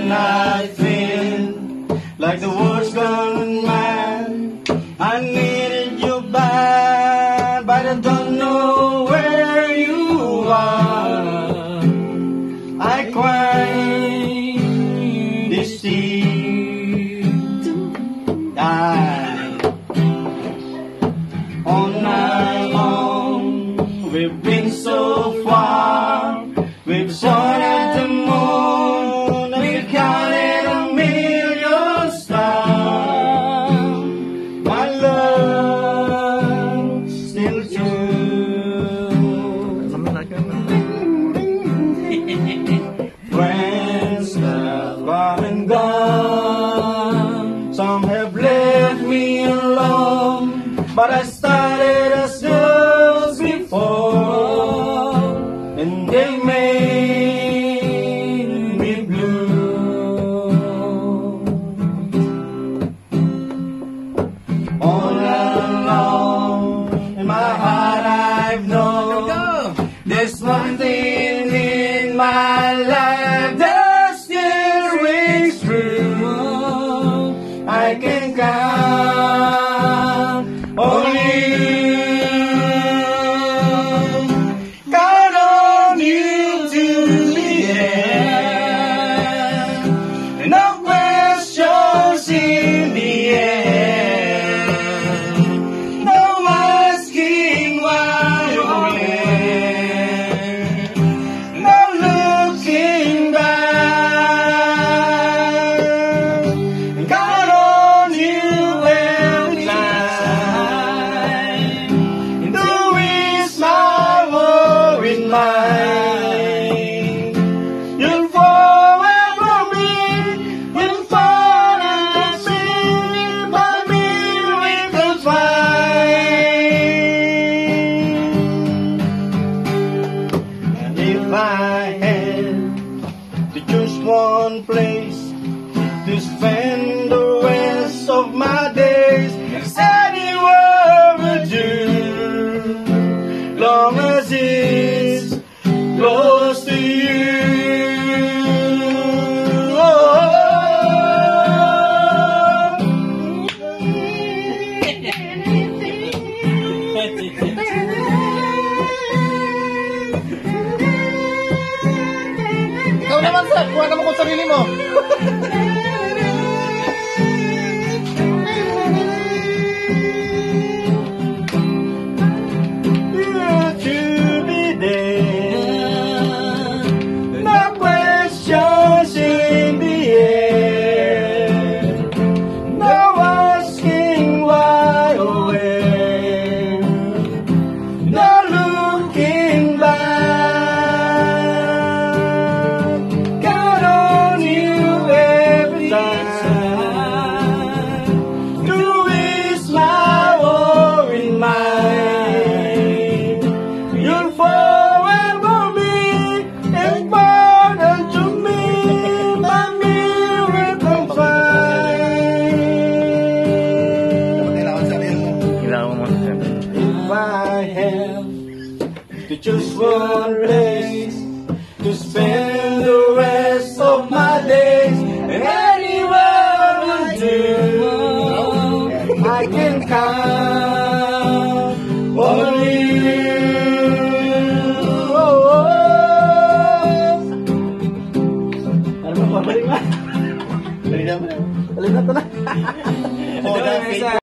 and I feel like the world's gone mad. I needed you bad, but I don't know where you are. I this tear. I all night long. We've been so far. Still true. Friends have come and gone. Some have left me alone, but I there's one thing if I had to choose one place naman, sir. Kuha naman ko sarili mo. Choose one place to spend the rest of my days, anywhere will do. I can count on